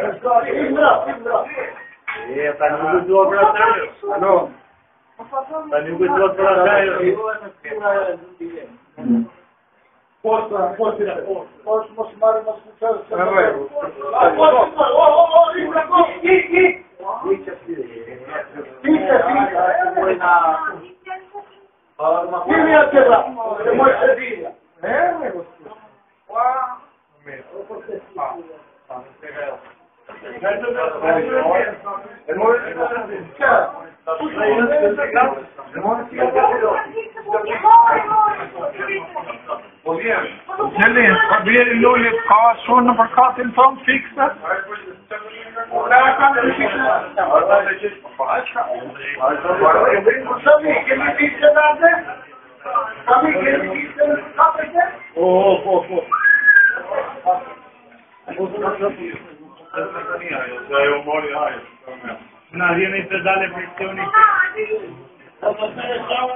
ए तनी को जो अपना चाहिए नो तनी को जो अपना चाहिए Posso, posso tirar, posso. Posso, posso, Mário, posso puxar. Tá bem. Posso, posso, oh, oh, oh, oh, oh, e, e. Fica, filha. Fica, filha. Fala uma coisa. E minha terra, eu vou te dizer. É, meu Deus. Uau. Meu, eu vou te falar. Tá, não pega ela. Blir det lulligt ka shumë në përkatin tonë fikse? Nga ka në fikse? Kemi fikse në atë? Kemi kemi da je umori ajet. Na, vieni se dalje predstavnike. Pa pa se rešava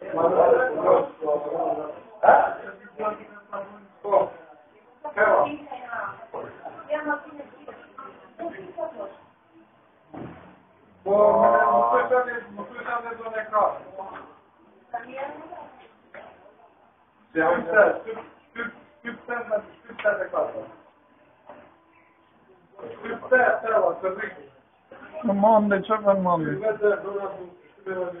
Ha? Bom, Carol. Bom, não foi só mesmo, não foi só mesmo, né, Carol? Se é um instante, Türkler nasıl? Türkler de kalsın. Türkler, tamam, tabii ki. Aman da çok aman da. Türkler de,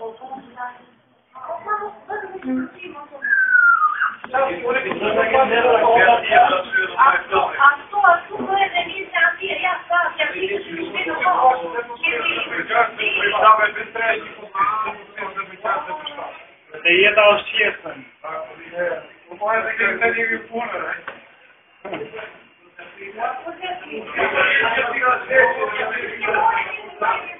Да и это уж честно. У вас это не випуна. Thank you.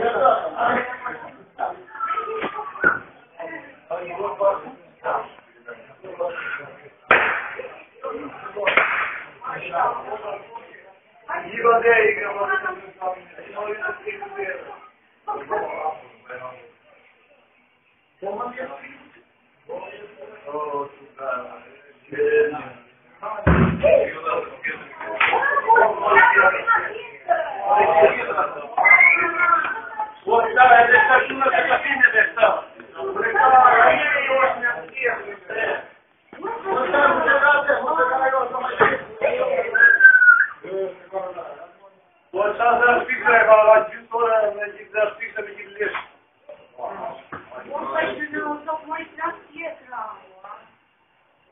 you you're going to want to Oh, too Yeah.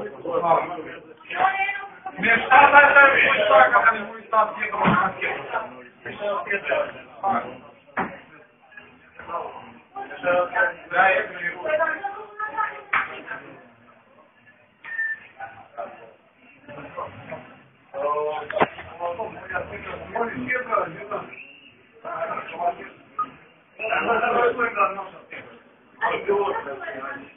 Мечта такая мечта, когда не будет там бегал на Thank you.